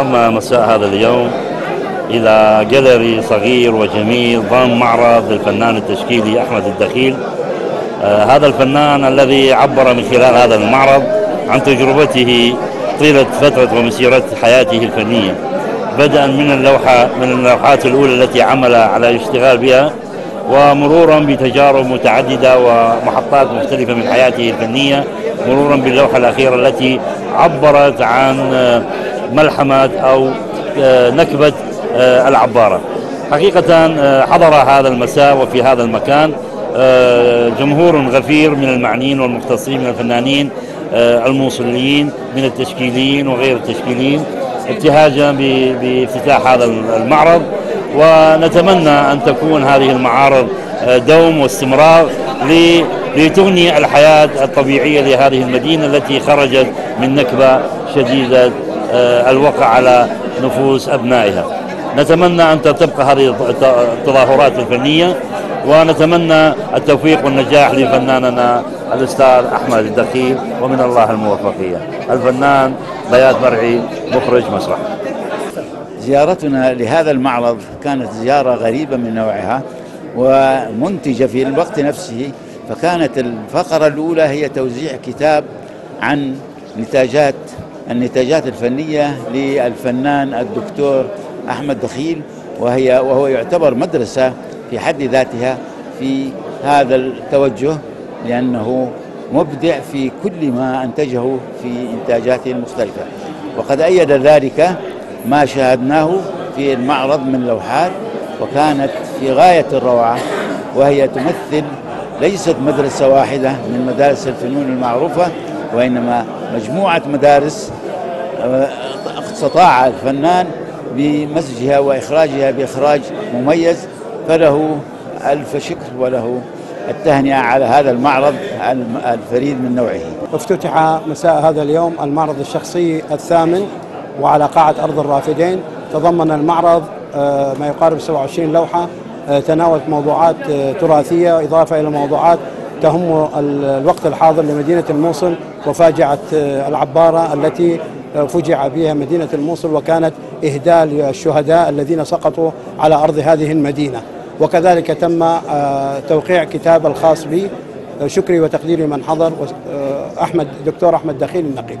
انضم مساء هذا اليوم إلى جاليري صغير وجميل ضم معرض للفنان التشكيلي أحمد الدخيل. آه هذا الفنان الذي عبر من خلال هذا المعرض عن تجربته طيلة فترة ومسيرة حياته الفنية. بدءا من اللوحة من اللوحات الأولى التي عمل على الاشتغال بها ومرورا بتجارب متعددة ومحطات مختلفة من حياته الفنية مرورا باللوحة الأخيرة التي عبرت عن ملحمة أو نكبة العبارة. حقيقة حضر هذا المساء وفي هذا المكان جمهور غفير من المعنيين والمختصين من الفنانين الموصليين من التشكيليين وغير التشكيليين ابتهاجا بافتتاح هذا المعرض. ونتمنى أن تكون هذه المعارض دوم واستمرار لتغني الحياة الطبيعية لهذه المدينة التي خرجت من نكبة شديدة الوقع على نفوس أبنائها. نتمنى أن تبقى هذه التظاهرات الفنية ونتمنى التوفيق والنجاح لفناننا الأستاذ أحمد الدخيل ومن الله الموفقية. الفنان بيات مرعي مخرج مسرح. زيارتنا لهذا المعرض كانت زيارة غريبة من نوعها ومنتجة في الوقت نفسه فكانت الفقرة الأولى هي توزيع كتاب عن نتاجات النتاجات الفنية للفنان الدكتور أحمد دخيل وهي وهو يعتبر مدرسة في حد ذاتها في هذا التوجه لأنه مبدع في كل ما أنتجه في إنتاجاته المختلفة. وقد أيد ذلك ما شاهدناه في المعرض من لوحات وكانت في غاية الروعة وهي تمثل ليست مدرسة واحدة من مدارس الفنون المعروفة وإنما مجموعة مدارس استطاع الفنان بمزجها وإخراجها بإخراج مميز فله ألف شكر وله التهنئة على هذا المعرض الفريد من نوعه. افتتح مساء هذا اليوم المعرض الشخصي الثامن وعلى قاعة أرض الرافدين. تضمن المعرض ما يقارب 27 لوحة تناولت موضوعات تراثية إضافة إلى موضوعات تهم الوقت الحاضر لمدينة الموصل وفاجعة العبارة التي فجع بها مدينة الموصل وكانت إهداء للشهداء الذين سقطوا على أرض هذه المدينة. وكذلك تم توقيع كتاب الخاص بي شكري وتقديري من حضر أحمد دكتور أحمد دخيل النقيب.